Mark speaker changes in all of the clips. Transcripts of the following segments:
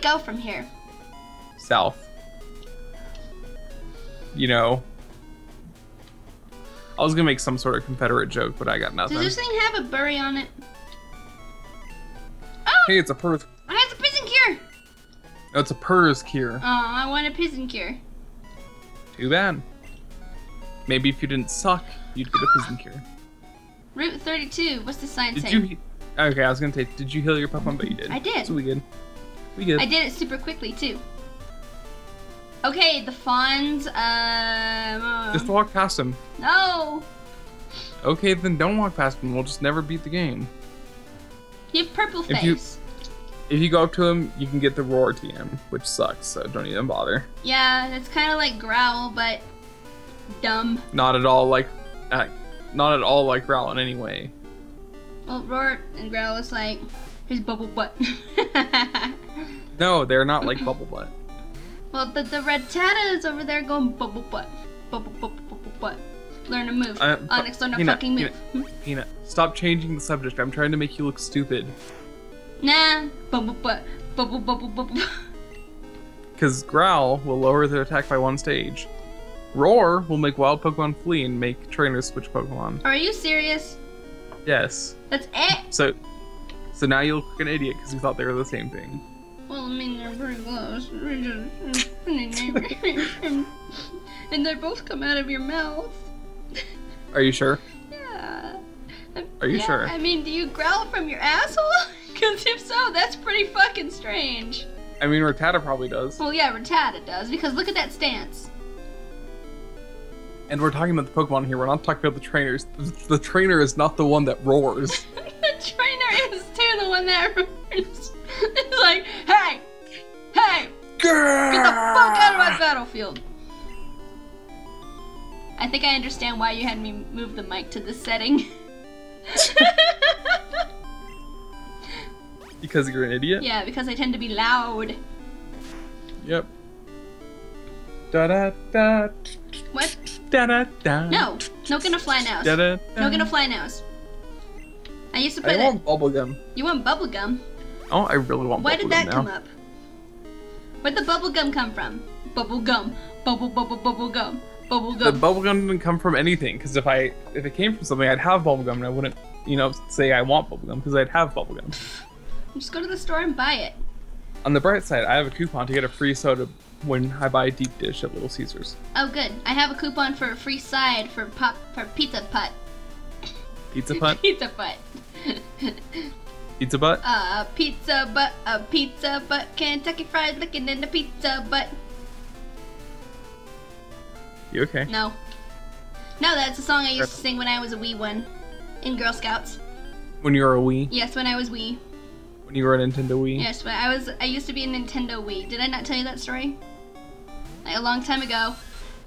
Speaker 1: we go from here?
Speaker 2: South. You know. I was gonna make some sort of Confederate joke, but I got nothing.
Speaker 1: Does this thing have a berry on it? Oh!
Speaker 2: Hey, it's a.
Speaker 1: Oh, it has a prison cure.
Speaker 2: Oh, it's a Pers cure.
Speaker 1: Oh, I want a prison cure.
Speaker 2: Too bad. Maybe if you didn't suck, you'd get a prison cure.
Speaker 1: Route 32. What's the sign
Speaker 2: Did
Speaker 1: say?
Speaker 2: you? Okay, I was gonna say, did you heal your Pokemon? But you did.
Speaker 1: I did.
Speaker 2: So we good. We good.
Speaker 1: I did it super quickly too. Okay, the fawns. Um.
Speaker 2: Just walk past them.
Speaker 1: no.
Speaker 2: Okay, then don't walk past them. We'll just never beat the game.
Speaker 1: You have purple
Speaker 2: If you-
Speaker 1: face.
Speaker 2: If you go up to him, you can get the Roar TM, which sucks. So don't even bother.
Speaker 1: Yeah, it's kind of like growl, but dumb.
Speaker 2: Not at all like, uh, not at all like Growl in any way.
Speaker 1: Well, roar and growl is like his bubble butt.
Speaker 2: No, they're not like Bubble Butt.
Speaker 1: well, the the Rattata is over there going bubble butt, bubble bubble bubble butt. Learn a move.
Speaker 2: Uh,
Speaker 1: Onix, learn a
Speaker 2: Peanut,
Speaker 1: fucking move. Hmm?
Speaker 2: Peanut, stop changing the subject. I'm trying to make you look stupid.
Speaker 1: Nah, bubble butt, bubble bubble bubble.
Speaker 2: Because Growl will lower their attack by one stage. Roar will make wild Pokemon flee and make trainers switch Pokemon.
Speaker 1: Are you serious?
Speaker 2: Yes.
Speaker 1: That's it.
Speaker 2: So, so now you look like an idiot because you thought they were the same thing.
Speaker 1: Well, I mean, they're pretty close. and they both come out of your mouth.
Speaker 2: Are you sure?
Speaker 1: Yeah.
Speaker 2: Are you
Speaker 1: Yeah,
Speaker 2: sure?
Speaker 1: I mean, do you growl from your asshole? Because if so, that's pretty fucking strange.
Speaker 2: I mean, Rattata probably does.
Speaker 1: Well, yeah, Rattata does, because look at that stance.
Speaker 2: And we're talking about the Pokemon here. We're not talking about the trainers. The, the trainer is not the one that roars.
Speaker 1: the trainer is too the one that it's like, hey, hey,
Speaker 2: Get
Speaker 1: get the fuck out of my battlefield. I think I understand why you had me move the mic to this setting.
Speaker 2: Because you're an idiot.
Speaker 1: yeah, because I tend to be loud.
Speaker 2: Yep. Da da da.
Speaker 1: What?
Speaker 2: Da da da.
Speaker 1: No, no gonna fly nows.
Speaker 2: Da da.
Speaker 1: No gonna fly nows. I used to play
Speaker 2: I
Speaker 1: that.
Speaker 2: want bubblegum.
Speaker 1: You want bubblegum?
Speaker 2: Oh, I really want
Speaker 1: Why
Speaker 2: bubblegum
Speaker 1: did that
Speaker 2: now.
Speaker 1: come up? Where'd the bubblegum come from? Bubblegum. Bubble bubble bubblegum. Bubblegum.
Speaker 2: The
Speaker 1: Bubblegum.
Speaker 2: bubblegum didn't come from anything. Because if I if it came from something, I'd have bubblegum, and I wouldn't, you know, say I want bubblegum because I'd have bubblegum.
Speaker 1: Just go to the store and buy it.
Speaker 2: On the bright side, I have a coupon to get a free soda when I buy a deep dish at Little Caesars.
Speaker 1: Oh, good. I have a coupon for a free side for pop for pizza putt.
Speaker 2: Pizza putt,
Speaker 1: pizza putt.
Speaker 2: pizza butt.
Speaker 1: uh, pizza butt, a pizza butt, Kentucky Fried looking in the pizza butt.
Speaker 2: You okay?
Speaker 1: No. No, that's a song I used to sing when I was a wee one. In Girl Scouts.
Speaker 2: When you were a wee.
Speaker 1: Yes, when I was wee.
Speaker 2: when you were a Nintendo Wii.
Speaker 1: Yes, but I was I used to be a Nintendo Wii. Did I not tell you that story? Like a long time ago, uh,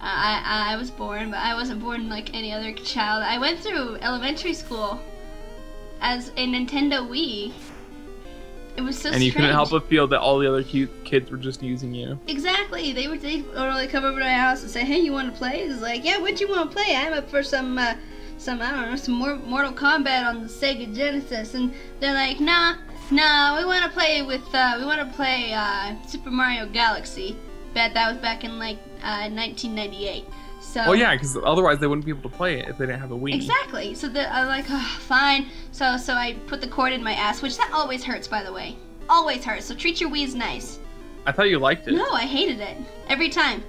Speaker 1: I I was born, but I wasn't born like any other child. I went through elementary school as a Nintendo Wii. It was so
Speaker 2: and you couldn't help but feel that all the other cute kids were just using you.
Speaker 1: Exactly. They would they would like come over to my house and say, "Hey, you want to play?" It's like, "Yeah, what you want to play? I'm up for some uh, some I don't know, some more Mortal Kombat on the Sega Genesis." And they're like, "Nah, nah, we want to play with uh, we want to play uh, Super Mario Galaxy." Bet that was back in like uh, 1998. So
Speaker 2: Well, yeah, because otherwise they wouldn't be able to play it if they didn't have a Wii.
Speaker 1: Exactly. So the, I'm like, oh, fine. So so I put the cord in my ass, which that always hurts, by the way. Always hurts. So treat your Wii's nice.
Speaker 2: I thought you liked it.
Speaker 1: No, I hated it every time.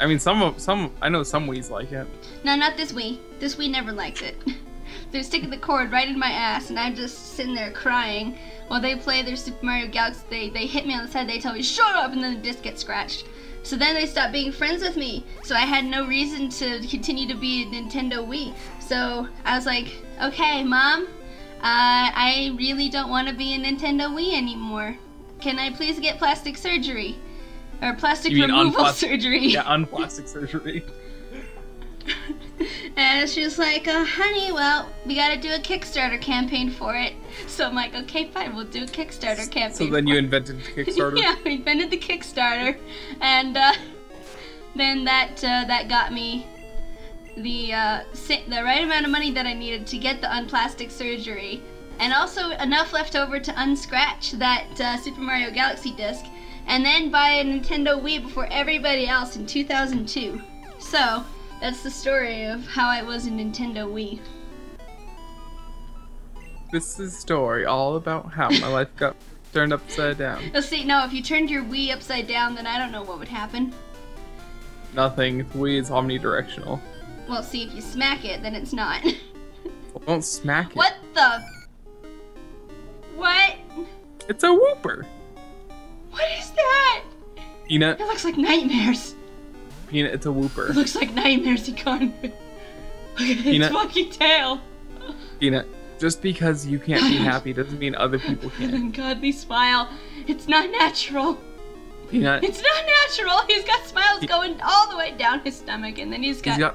Speaker 2: I mean, some of some I know some Wii's like it.
Speaker 1: No, not this Wii. This Wii never liked it. They're sticking the cord right in my ass, and I'm just sitting there crying while they play their Super Mario Galaxy. They, they hit me on the side, they tell me, shut up, and then the disc gets scratched. So then they stopped being friends with me. So I had no reason to continue to be a Nintendo Wii. So I was like, okay, mom, uh, I really don't want to be a Nintendo Wii anymore. Can I please get plastic surgery? Or plastic removal surgery?
Speaker 2: Yeah, unplastic surgery.
Speaker 1: And she was like, uh, honey, well, we gotta do a Kickstarter campaign for it. So I'm like, okay, fine, we'll do a Kickstarter campaign.
Speaker 2: So then you
Speaker 1: it."
Speaker 2: invented Kickstarter.
Speaker 1: yeah, we invented the Kickstarter, and uh, then that uh, that got me the uh, the right amount of money that I needed to get the unplastic surgery, and also enough left over to unscratch that uh, Super Mario Galaxy disc. and then buy a Nintendo Wii before everybody else in 2002. So, that's the story of how I was a Nintendo Wii.
Speaker 2: This is a story all about how my life got turned upside down.
Speaker 1: Let's see, no, if you turned your Wii upside down, then I don't know what would happen.
Speaker 2: Nothing. The Wii is omnidirectional.
Speaker 1: Well, see, if you smack it, then it's not.
Speaker 2: Well, don't smack it.
Speaker 1: what the? What?
Speaker 2: It's a Wooper.
Speaker 1: What is that?
Speaker 2: Peanut,
Speaker 1: It looks like nightmares.
Speaker 2: Peanut. It's a
Speaker 1: It
Speaker 2: Wooper.
Speaker 1: looks like nightmares, Econ. Look at its
Speaker 2: Peanut.
Speaker 1: fucking tail.
Speaker 2: Peanut. Just because you can't be happy doesn't mean other people can't.
Speaker 1: Ungodly smile. It's not natural.
Speaker 2: Peanut.
Speaker 1: It's not natural. He's got smiles going all the way down his stomach, and then he's got,
Speaker 2: He's got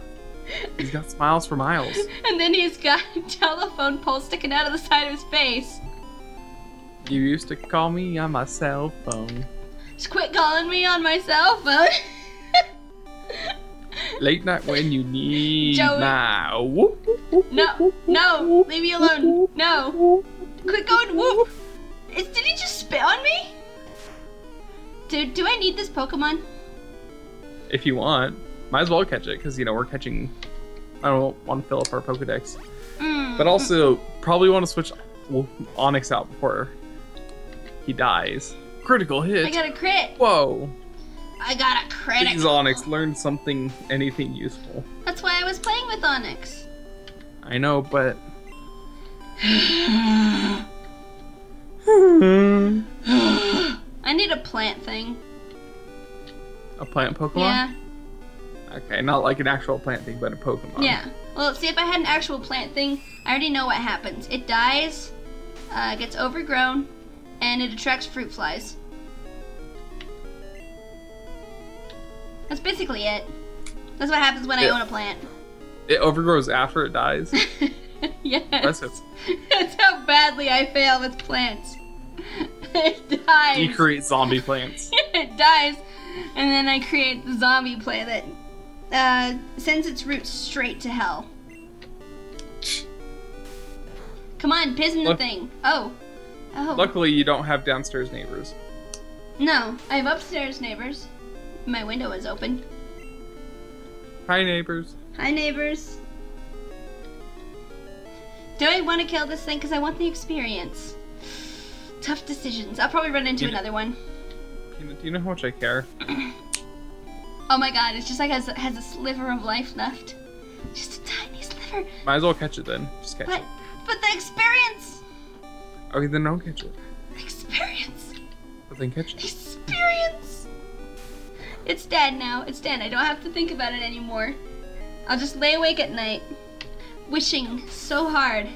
Speaker 2: he's got smiles for miles.
Speaker 1: and then he's got telephone poles sticking out of the side of his face.
Speaker 2: You used to call me on my cell phone.
Speaker 1: Just quit calling me on my cell phone.
Speaker 2: Late night when you need
Speaker 1: Joey.
Speaker 2: my whoop, whoop, whoop,
Speaker 1: no, no, leave me alone. No, quit going whoop. Is, did he just spit on me? Dude, do I need this Pokemon?
Speaker 2: If you want, might as well catch it because you know we're catching. I don't want to fill up our Pokedex,
Speaker 1: Mm,
Speaker 2: but also probably want to switch Onix out before he dies. Critical hit.
Speaker 1: I got a crit.
Speaker 2: Whoa!
Speaker 1: I got a crit.
Speaker 2: Please, Onix, learn something, anything useful.
Speaker 1: That's why I was playing with Onix.
Speaker 2: I know, but.
Speaker 1: I need a plant thing.
Speaker 2: A plant Pokemon?
Speaker 1: Yeah,
Speaker 2: Okay, not like an actual plant thing, but a Pokemon.
Speaker 1: yeah. Well, see, if I had an actual plant thing, I already know what happens. It dies, uh, gets overgrown, and it attracts fruit flies. That's basically it. That's what happens when I own a plant.
Speaker 2: It overgrows after it dies.
Speaker 1: yes.
Speaker 2: Impressive.
Speaker 1: That's how badly I fail with plants. it dies.
Speaker 2: You create zombie plants.
Speaker 1: it dies, and then I create the zombie plant that uh, sends its roots straight to hell. Come on, piss in the
Speaker 2: Look-
Speaker 1: thing. Oh. Oh.
Speaker 2: Luckily, you don't have downstairs neighbors.
Speaker 1: No, I have upstairs neighbors. My window is open.
Speaker 2: Hi, neighbors.
Speaker 1: Hi, neighbors. Do I want to kill this thing? Because I want the experience. Tough decisions. I'll probably run into
Speaker 2: Yeah.
Speaker 1: another one.
Speaker 2: Do you know how much I care?
Speaker 1: Oh my god, it's just like has, has a sliver of life left. Just a tiny sliver.
Speaker 2: Might as well catch it then. Just catch
Speaker 1: But, but the experience!
Speaker 2: it. Okay, then don't catch it.
Speaker 1: The experience!
Speaker 2: But then catch
Speaker 1: The
Speaker 2: it.
Speaker 1: experience! It's dead now. It's dead. I don't have to think about it anymore. I'll just lay awake at night, wishing so hard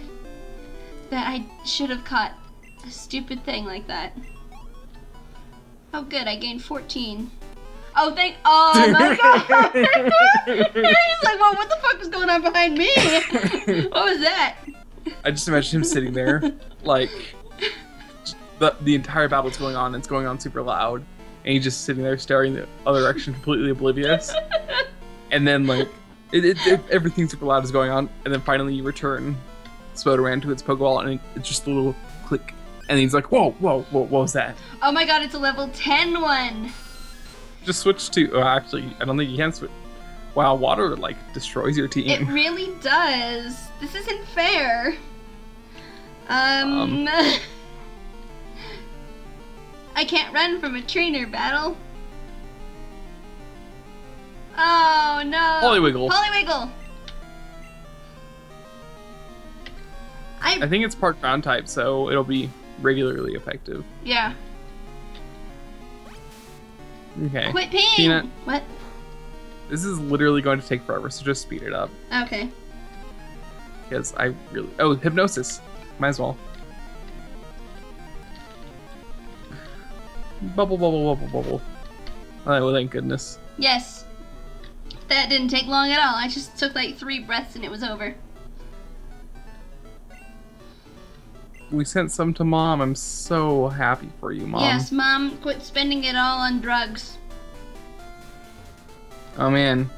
Speaker 1: that I should have caught a stupid thing like that. Oh, good. I gained 14. Oh, thank. Oh my god! He's like, well, what the fuck is going on behind me? what was that?
Speaker 2: I just imagine him sitting there, like the the entire battle's going on. It's going on super loud, and he's just sitting there staring the other direction, completely oblivious. And then like it, it, it, everything super loud is going on, and then finally you return Spodoran to its Pokeball, and it's just a little click, and he's like, "Whoa, whoa, whoa, what was that?"
Speaker 1: Oh my god, it's a level 10 one.
Speaker 2: Just switch to. Oh, actually, I don't think you can switch. Wow, water like destroys your team.
Speaker 1: It really does. This isn't fair. Um,
Speaker 2: Um.
Speaker 1: I can't run from a trainer battle. Oh no.
Speaker 2: Poliwhiggle.
Speaker 1: Poliwhiggle. I
Speaker 2: I think it's part ground type, so it'll be regularly effective.
Speaker 1: yeah.
Speaker 2: Okay.
Speaker 1: Quit peeing.
Speaker 2: Peanut.
Speaker 1: What?
Speaker 2: This is literally going to take forever, so just speed it up.
Speaker 1: Okay.
Speaker 2: Because I really. Oh, hypnosis. Might as well. Bubble, bubble, bubble, bubble. Oh, well, thank goodness.
Speaker 1: Yes. That didn't take long at all. I just took like three breaths and it was over.
Speaker 2: We sent some to mom. I'm so happy for you, mom.
Speaker 1: Yes, mom, quit spending it all on drugs.
Speaker 2: Oh man,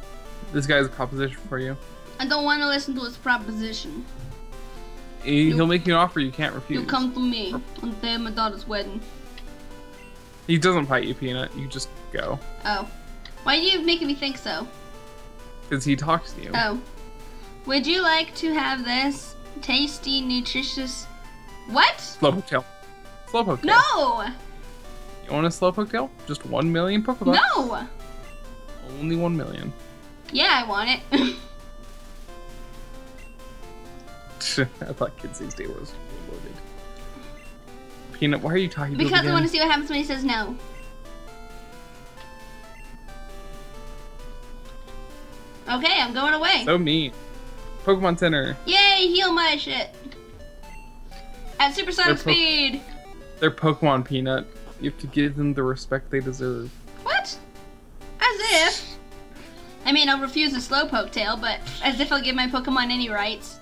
Speaker 2: this guy's a proposition for you.
Speaker 1: I don't want to listen to his proposition.
Speaker 2: He- He'll make you an offer you can't refuse.
Speaker 1: You come to me on the day of my daughter's wedding.
Speaker 2: He doesn't fight you, Peanut. You just go.
Speaker 1: Oh. Why are you making me think so?
Speaker 2: Because he talks to you.
Speaker 1: Oh. Would you like to have this tasty, nutritious. What?
Speaker 2: Slowpoke tail. Slowpoke tail.
Speaker 1: No!
Speaker 2: You want a Slowpoke tail? Just one million Pokebucks.
Speaker 1: No!
Speaker 2: Only one million.
Speaker 1: Yeah, I want it.
Speaker 2: I thought Kids These Days was loaded. Peanut, why are you talking to
Speaker 1: because I want to see what happens when he says no. Okay, I'm going away.
Speaker 2: So mean. Pokemon Center.
Speaker 1: Yay, heal my shit. At supersonic
Speaker 2: They're
Speaker 1: speed.
Speaker 2: They're Pokemon Peanut. You have to give them the respect they deserve.
Speaker 1: What? As if. I mean, I'll refuse a slowpoke tail, but as if I'll give my Pokemon any rights.